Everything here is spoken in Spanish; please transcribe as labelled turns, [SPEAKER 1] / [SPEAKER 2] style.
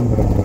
[SPEAKER 1] Alejandro.